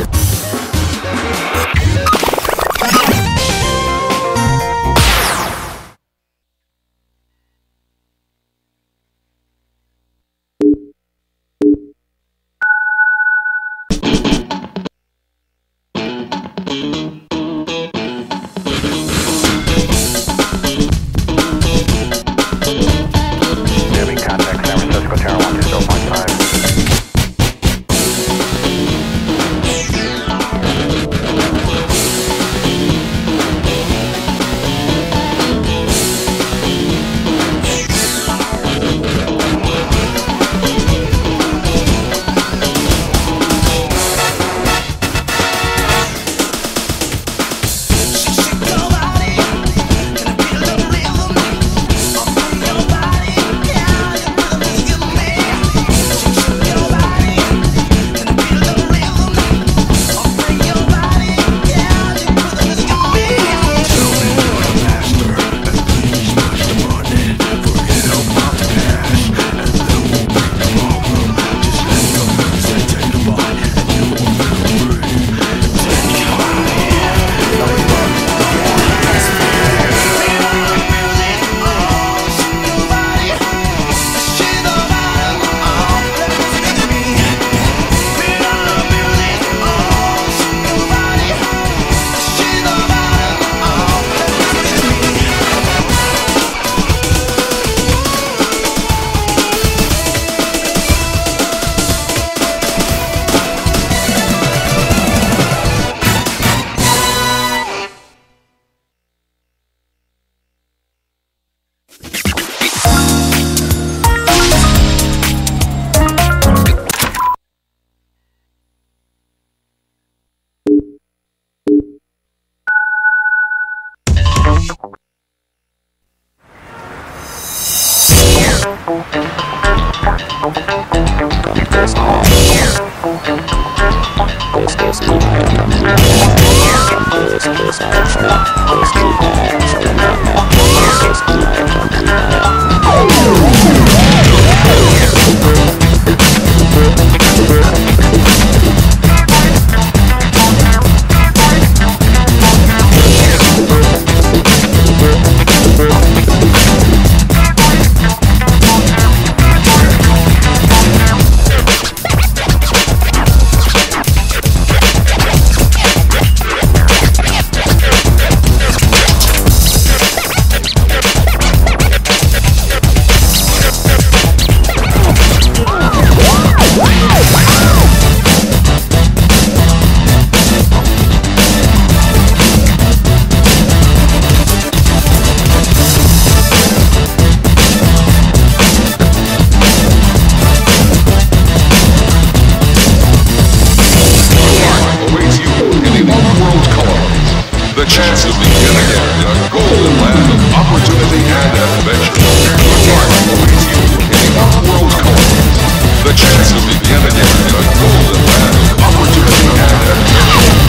Yeah. Awaits the chance of beginning in the golden land of opportunity and adventure. The dark awaits you in the world's colors. The chance of beginning in the golden land of opportunity and adventure.